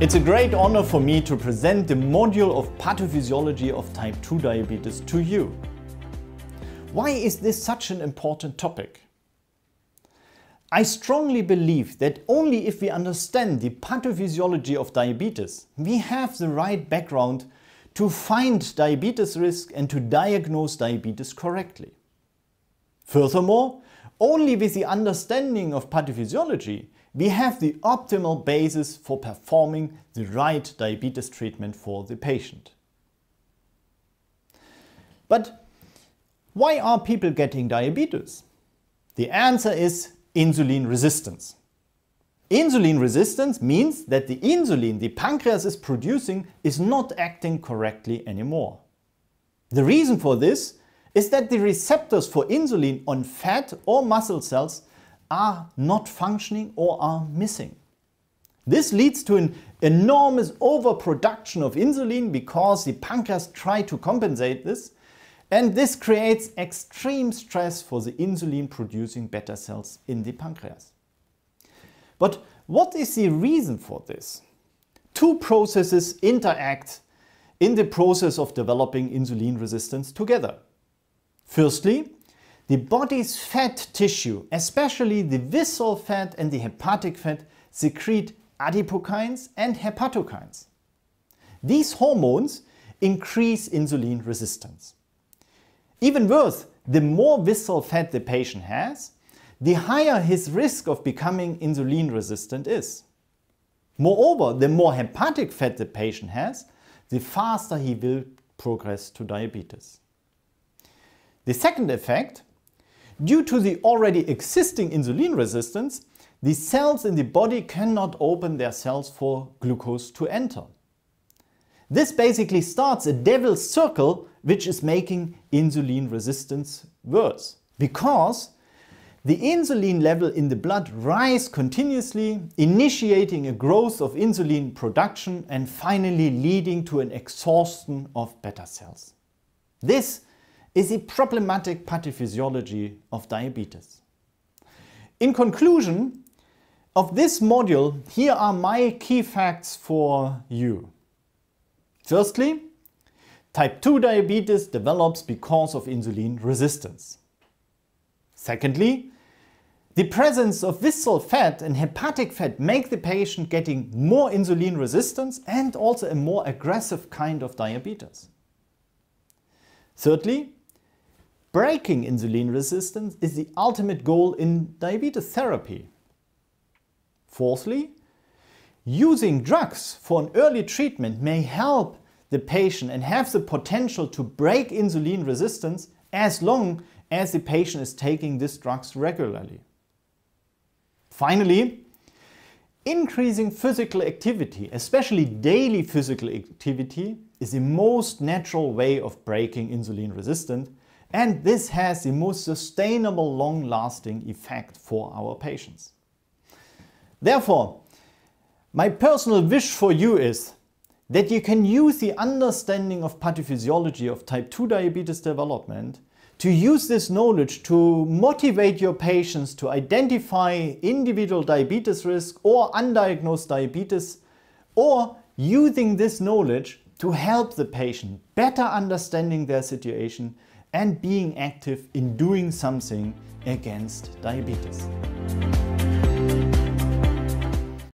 It's a great honor for me to present the module of pathophysiology of type 2 diabetes to you. Why is this such an important topic? I strongly believe that only if we understand the pathophysiology of diabetes, we have the right background to find diabetes risk and to diagnose diabetes correctly. Furthermore, only with the understanding of pathophysiology we have the optimal basis for performing the right diabetes treatment for the patient. But why are people getting diabetes? The answer is insulin resistance. Insulin resistance means that the insulin the pancreas is producing is not acting correctly anymore. The reason for this is that the receptors for insulin on fat or muscle cells are not functioning or are missing. This leads to an enormous overproduction of insulin because the pancreas try to compensate this and this creates extreme stress for the insulin producing beta cells in the pancreas. But what is the reason for this? Two processes interact in the process of developing insulin resistance together. Firstly, the body's fat tissue, especially the visceral fat and the hepatic fat, secrete adipokines and hepatokines. These hormones increase insulin resistance. Even worse, the more visceral fat the patient has, the higher his risk of becoming insulin resistant is. Moreover, the more hepatic fat the patient has, the faster he will progress to diabetes. The second effect Due to the already existing insulin resistance, the cells in the body cannot open their cells for glucose to enter. This basically starts a devil's circle which is making insulin resistance worse because the insulin level in the blood rise continuously, initiating a growth of insulin production and finally leading to an exhaustion of beta cells. This is the problematic pathophysiology of diabetes. In conclusion of this module, here are my key facts for you. Firstly, type 2 diabetes develops because of insulin resistance. Secondly, the presence of visceral fat and hepatic fat make the patient getting more insulin resistance and also a more aggressive kind of diabetes. Thirdly, Breaking insulin resistance is the ultimate goal in diabetes therapy. Fourthly, using drugs for an early treatment may help the patient and have the potential to break insulin resistance as long as the patient is taking these drugs regularly. Finally, increasing physical activity, especially daily physical activity, is the most natural way of breaking insulin resistance and this has the most sustainable long-lasting effect for our patients. Therefore, my personal wish for you is that you can use the understanding of pathophysiology of type 2 diabetes development to use this knowledge to motivate your patients to identify individual diabetes risk or undiagnosed diabetes or using this knowledge to help the patient better understanding their situation and being active in doing something against diabetes.